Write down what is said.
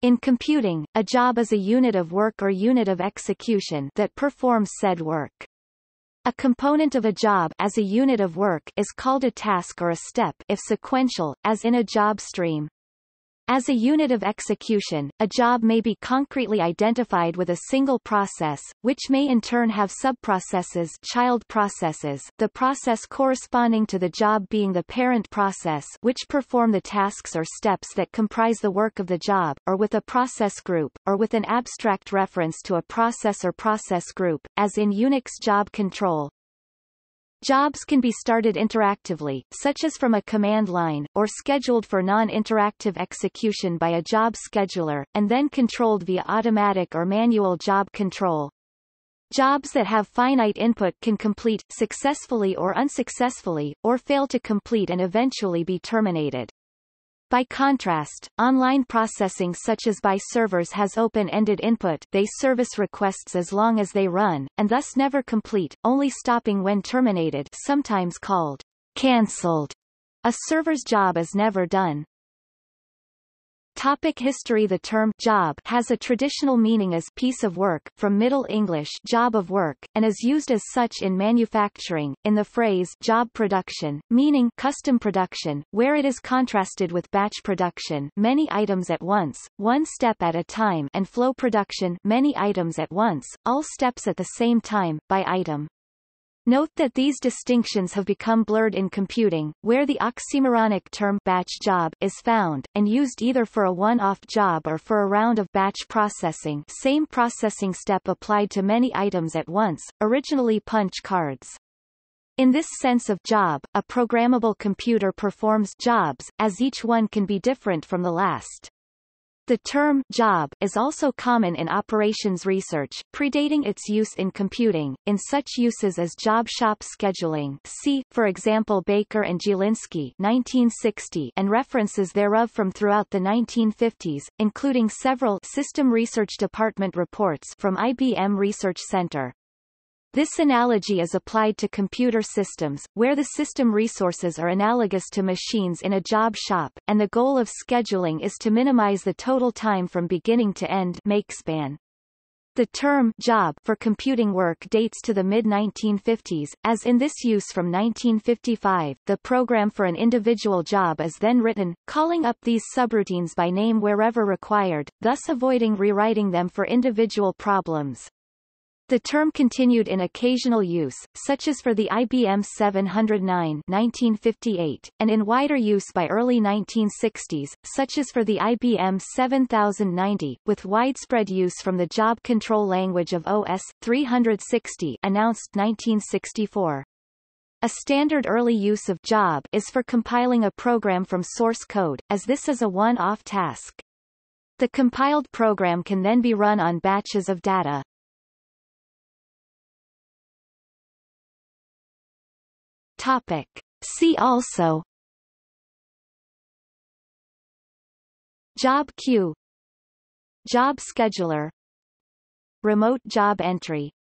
In computing, a job is a unit of work or unit of execution that performs said work. A component of a job as a unit of work is called a task or a step if sequential, as in a job stream. As a unit of execution, a job may be concretely identified with a single process, which may in turn have subprocesses child processes, the process corresponding to the job being the parent process which perform the tasks or steps that comprise the work of the job, or with a process group, or with an abstract reference to a process or process group, as in Unix job control, Jobs can be started interactively, such as from a command line, or scheduled for non-interactive execution by a job scheduler, and then controlled via automatic or manual job control. Jobs that have finite input can complete, successfully or unsuccessfully, or fail to complete and eventually be terminated. By contrast, online processing such as by servers has open-ended input they service requests as long as they run, and thus never complete, only stopping when terminated sometimes called cancelled. A server's job is never done. Topic history The term job has a traditional meaning as piece of work, from Middle English job of work, and is used as such in manufacturing, in the phrase job production, meaning custom production, where it is contrasted with batch production many items at once, one step at a time and flow production many items at once, all steps at the same time, by item. Note that these distinctions have become blurred in computing, where the oxymoronic term batch job is found, and used either for a one-off job or for a round of batch processing same processing step applied to many items at once, originally punch cards. In this sense of job, a programmable computer performs jobs, as each one can be different from the last. The term job is also common in operations research, predating its use in computing, in such uses as job shop scheduling see, for example Baker and Dzielinski 1960 and references thereof from throughout the 1950s, including several System Research Department reports from IBM Research Center. This analogy is applied to computer systems, where the system resources are analogous to machines in a job shop, and the goal of scheduling is to minimize the total time from beginning to end makespan. The term job for computing work dates to the mid-1950s, as in this use from 1955, the program for an individual job is then written, calling up these subroutines by name wherever required, thus avoiding rewriting them for individual problems. The term continued in occasional use, such as for the IBM 709 1958, and in wider use by early 1960s, such as for the IBM 7090, with widespread use from the job control language of OS 360 announced 1964. A standard early use of job is for compiling a program from source code, as this is a one-off task. The compiled program can then be run on batches of data. Topic. See also. Job queue. Job scheduler. Remote job entry